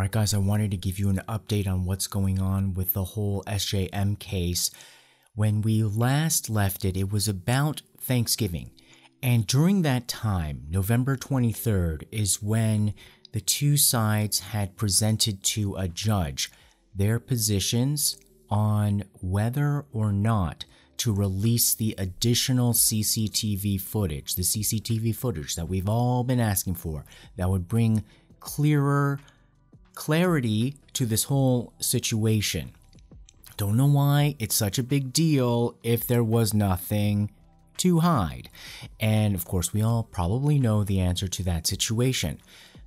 Alright, guys, I wanted to give you an update on what's going on with the whole SJM case. When we last left it, it was about Thanksgiving. And during that time, November 23rd, is when the two sides had presented to a judge their positions on whether or not to release the additional CCTV footage, the CCTV footage that we've all been asking for, that would bring clearer clarity to this whole situation. Don't know why it's such a big deal if there was nothing to hide. And of course, we all probably know the answer to that situation.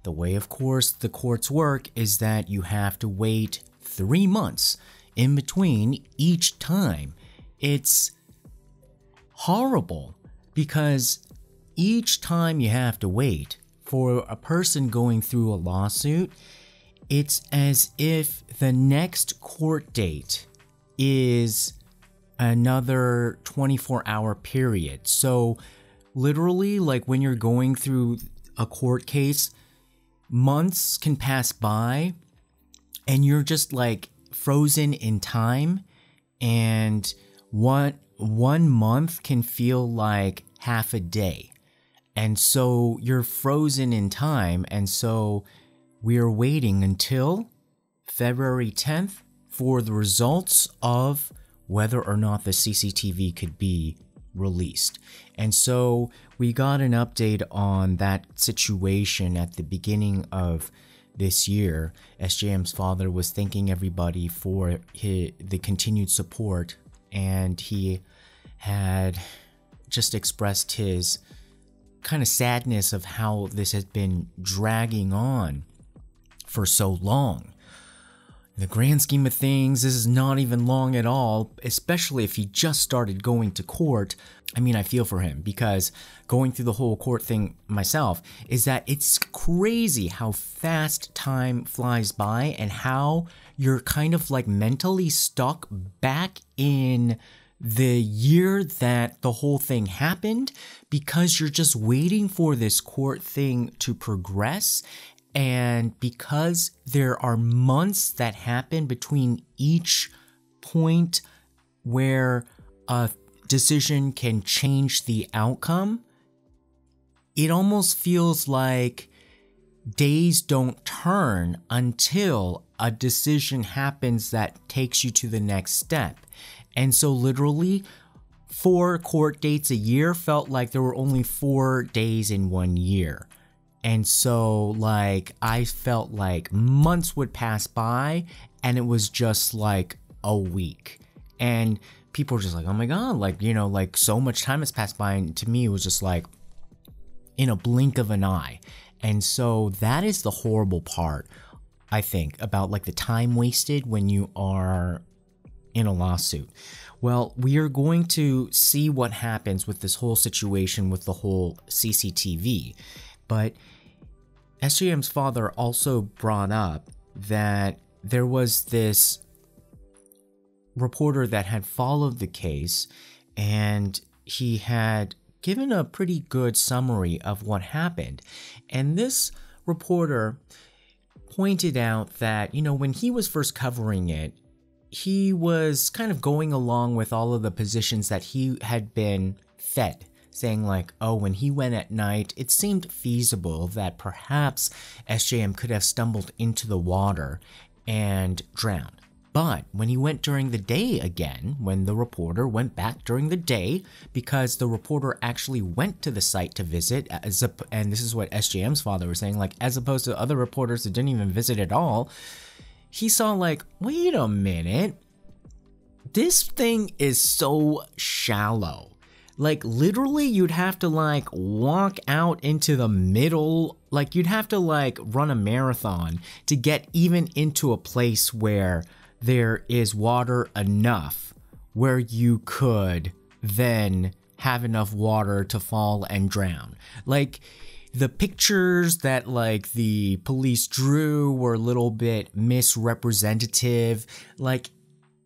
The way, of course, the courts work is that you have to wait three months in between each time. It's horrible because each time you have to wait for a person going through a lawsuit, it's as if the next court date is another 24 hour period. So, literally, like when you're going through a court case, months can pass by and you're just like frozen in time and one one month can feel like half a day and so you're frozen in time and so we're waiting until February 10th for the results of whether or not the CCTV could be released. And so we got an update on that situation at the beginning of this year. SJM's father was thanking everybody for his, the continued support, and he had just expressed his kind of sadness of how this has been dragging on for so long. In the grand scheme of things, this is not even long at all, especially if he just started going to court. I mean, I feel for him because going through the whole court thing myself is that it's crazy how fast time flies by and how you're kind of like mentally stuck back in the year that the whole thing happened because you're just waiting for this court thing to progress and because there are months that happen between each point where a decision can change the outcome, it almost feels like days don't turn until a decision happens that takes you to the next step. And so, literally, four court dates a year felt like there were only four days in one year. And so, like, I felt like months would pass by and it was just like a week. And people were just like, oh my God, like, you know, like so much time has passed by. And to me, it was just like in a blink of an eye. And so, that is the horrible part, I think, about like the time wasted when you are in a lawsuit. Well, we are going to see what happens with this whole situation with the whole CCTV. But SJM's father also brought up that there was this reporter that had followed the case and he had given a pretty good summary of what happened. And this reporter pointed out that, you know, when he was first covering it, he was kind of going along with all of the positions that he had been fed saying like, oh, when he went at night, it seemed feasible that perhaps SJM could have stumbled into the water and drowned. But when he went during the day again, when the reporter went back during the day, because the reporter actually went to the site to visit, as and this is what SJM's father was saying, like as opposed to other reporters that didn't even visit at all, he saw like, wait a minute, this thing is so shallow like literally you'd have to like walk out into the middle like you'd have to like run a marathon to get even into a place where there is water enough where you could then have enough water to fall and drown. Like the pictures that like the police drew were a little bit misrepresentative. Like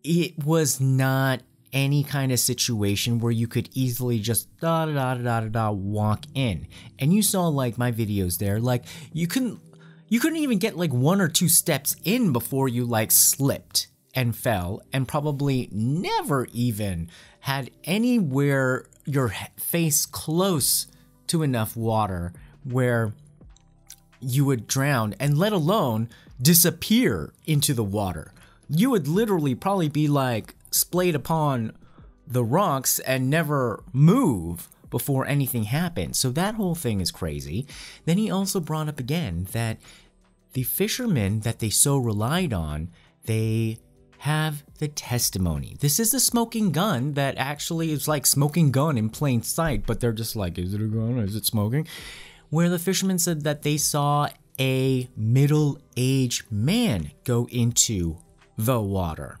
it was not any kind of situation where you could easily just da da da da da da walk in. And you saw like my videos there, like you couldn't You couldn't even get like one or two steps in before you like slipped and fell and probably never even had anywhere your face close to enough water where you would drown and let alone disappear into the water. You would literally probably be like splayed upon the rocks and never move before anything happened. So that whole thing is crazy. Then he also brought up again that the fishermen that they so relied on, they have the testimony. This is the smoking gun that actually is like smoking gun in plain sight, but they're just like, is it a gun? Is it smoking? Where the fishermen said that they saw a middle aged man go into the water.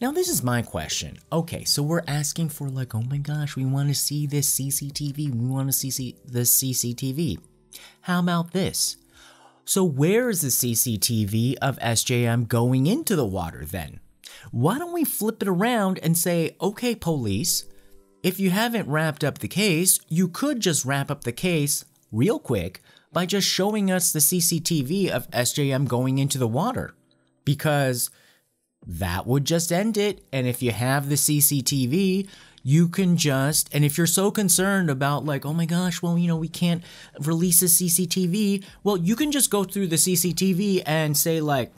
Now, this is my question. Okay, so we're asking for, like, oh my gosh, we want to see this CCTV. We want to see the CCTV. How about this? So, where is the CCTV of SJM going into the water then? Why don't we flip it around and say, okay, police, if you haven't wrapped up the case, you could just wrap up the case real quick by just showing us the CCTV of SJM going into the water. Because that would just end it. And if you have the CCTV, you can just, and if you're so concerned about, like, oh my gosh, well, you know, we can't release a CCTV, well, you can just go through the CCTV and say, like,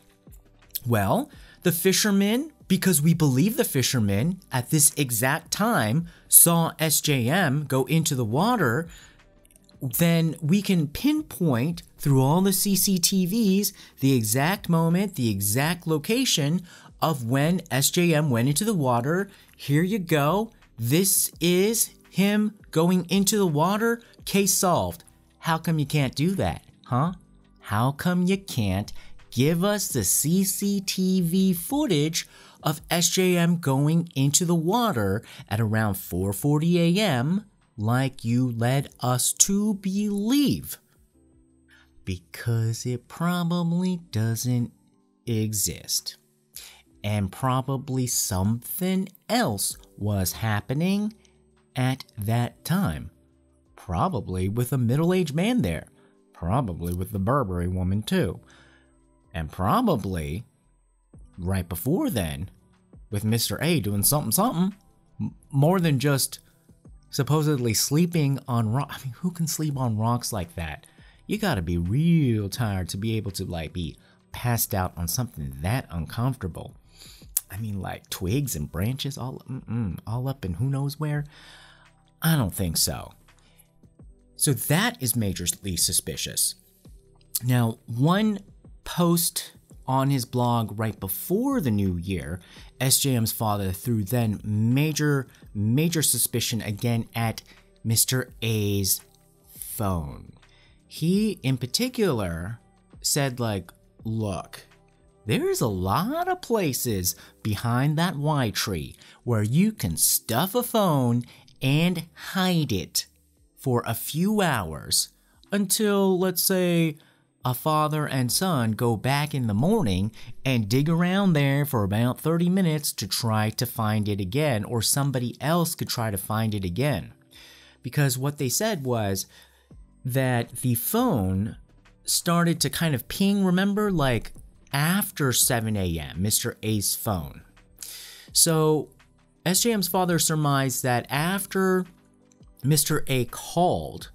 well, the fishermen, because we believe the fishermen at this exact time saw SJM go into the water, then we can pinpoint through all the CCTVs the exact moment, the exact location of when SJM went into the water. Here you go. This is him going into the water. Case solved. How come you can't do that? Huh? How come you can't give us the CCTV footage of SJM going into the water at around 4:40 a.m. like you led us to believe? Because it probably doesn't exist and probably something else was happening at that time. Probably with a middle aged man there. Probably with the Burberry woman, too. And probably right before then with Mr. A doing something, something more than just supposedly sleeping on rocks. I mean, who can sleep on rocks like that? You gotta be real tired to be able to, like, be passed out on something that uncomfortable. I mean, like twigs and branches all all up in who knows where. I don't think so. So that is majorly suspicious. Now, one post on his blog right before the new year, SJM's father threw then major, major suspicion again at Mr. A's phone. He, in particular, said, like, look, there's a lot of places behind that Y tree where you can stuff a phone and hide it for a few hours until, let's say, a father and son go back in the morning and dig around there for about 30 minutes to try to find it again, or somebody else could try to find it again. Because what they said was that the phone started to kind of ping, remember, like after 7 a.m., Mr. A's phone. So, SJM's father surmised that after Mr. A called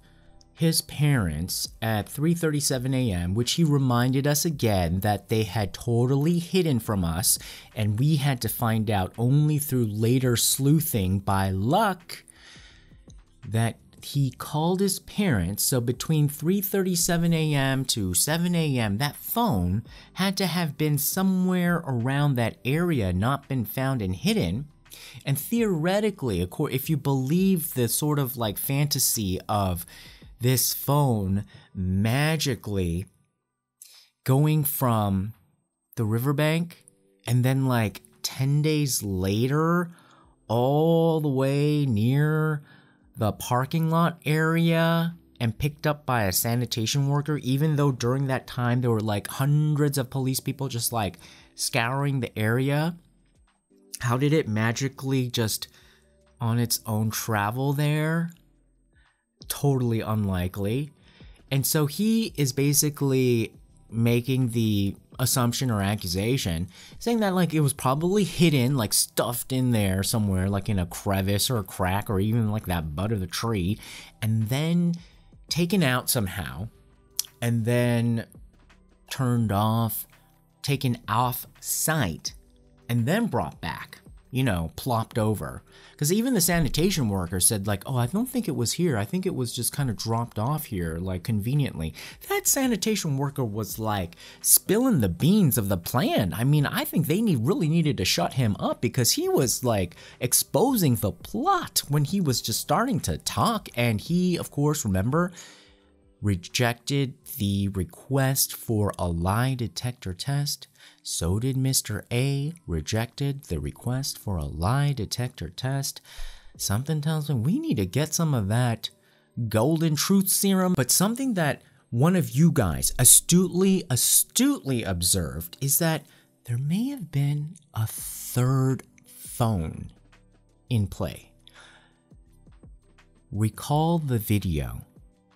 his parents at 3:37 a.m., which he reminded us again that they had totally hidden from us and we had to find out only through later sleuthing by luck that he called his parents so between 3:37 a.m. to 7 a.m. that phone had to have been somewhere around that area not been found and hidden and theoretically if you believe the sort of like fantasy of this phone magically going from the riverbank and then like 10 days later all the way near the parking lot area and picked up by a sanitation worker, even though during that time there were like hundreds of police people just like scouring the area. How did it magically just on its own travel there? Totally unlikely. And so he is basically making the assumption or accusation saying that like it was probably hidden like stuffed in there somewhere like in a crevice or a crack or even like that butt of the tree and then taken out somehow and then turned off taken off site and then brought back you know, plopped over. Because even the sanitation worker said, like, oh, I don't think it was here. I think it was just kind of dropped off here, like, conveniently. That sanitation worker was, like, spilling the beans of the plan. I mean, I think they need, really needed to shut him up because he was, like, exposing the plot when he was just starting to talk. And he, of course, remember, rejected the request for a lie detector test so did Mr. A rejected the request for a lie detector test. Something tells me we need to get some of that golden truth serum, but something that one of you guys astutely astutely observed is that there may have been a third phone in play. Recall the video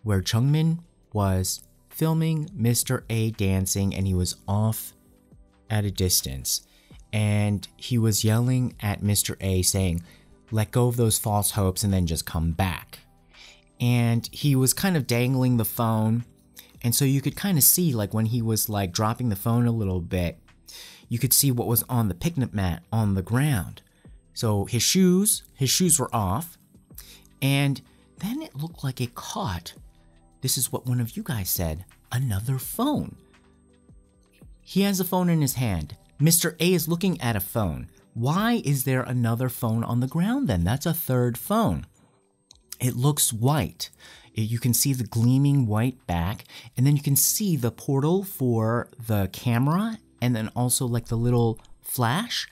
where Jungmin was filming Mr. A dancing and he was off at a distance, and he was yelling at Mr. A, saying, Let go of those false hopes and then just come back. And he was kind of dangling the phone, and so you could kind of see, like, when he was like dropping the phone a little bit, you could see what was on the picnic mat on the ground. So his shoes, his shoes were off, and then it looked like it caught. This is what one of you guys said another phone. He has a phone in his hand. Mr. A is looking at a phone. Why is there another phone on the ground then? That's a third phone. It looks white. You can see the gleaming white back, and then you can see the portal for the camera, and then also like the little flash.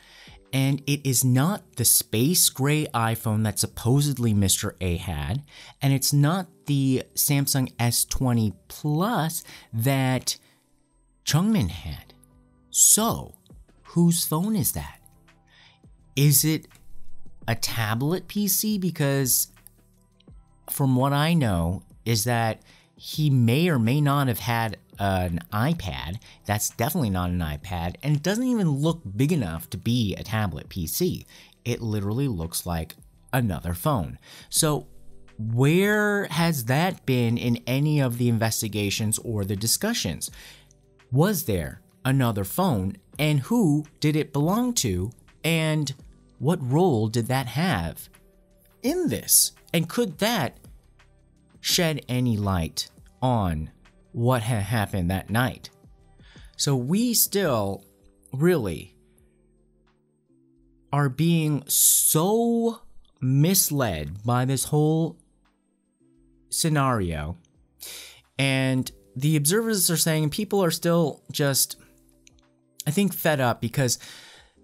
And it is not the space gray iPhone that supposedly Mr. A had, and it's not the Samsung S20 Plus that Jungmin had. So, whose phone is that? Is it a tablet PC? Because from what I know, is that he may or may not have had an iPad. That's definitely not an iPad, and it doesn't even look big enough to be a tablet PC. It literally looks like another phone. So, where has that been in any of the investigations or the discussions? Was there another phone and who did it belong to and what role did that have in this? And could that shed any light on what had happened that night? So we still really are being so misled by this whole scenario. And the observers are saying people are still just I think, fed up because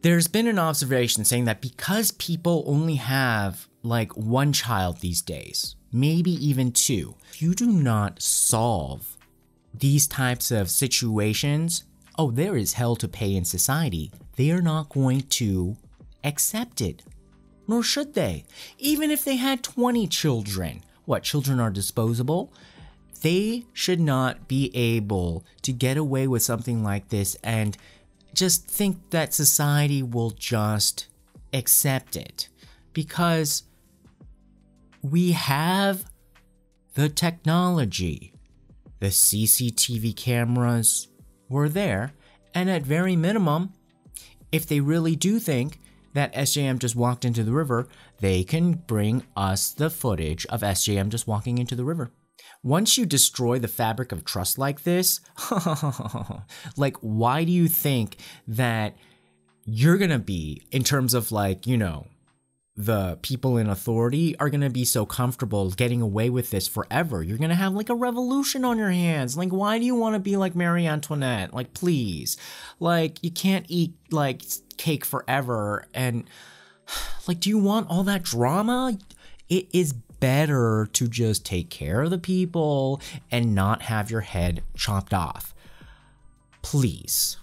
there's been an observation saying that because people only have like one child these days, maybe even two, if you do not solve these types of situations, oh, there is hell to pay in society. They are not going to accept it. Nor should they. Even if they had 20 children. What, children are disposable? They should not be able to get away with something like this and just think that society will just accept it because we have the technology. The CCTV cameras were there, and at very minimum, if they really do think that SJM just walked into the river, they can bring us the footage of SJM just walking into the river. Once you destroy the fabric of trust like this, like, why do you think that you're gonna be, in terms of like, you know, the people in authority are gonna be so comfortable getting away with this forever? You're gonna have like a revolution on your hands. Like, why do you wanna be like Marie Antoinette? Like, please. Like, you can't eat like cake forever. And, like, do you want all that drama? It is better to just take care of the people and not have your head chopped off. Please,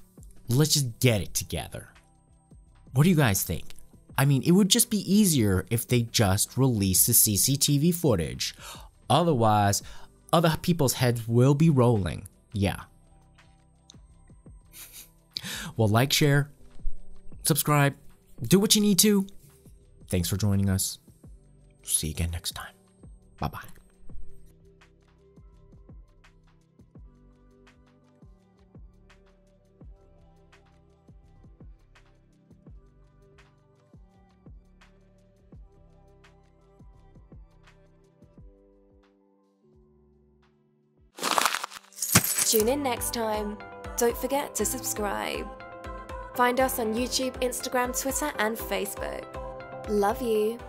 let's just get it together. What do you guys think? I mean, it would just be easier if they just release the CCTV footage. Otherwise, other people's heads will be rolling. Yeah. Well, like, share, subscribe, do what you need to. Thanks for joining us. See you again next time. Bye bye. Tune in next time. Don't forget to subscribe. Find us on YouTube, Instagram, Twitter, and Facebook. Love you.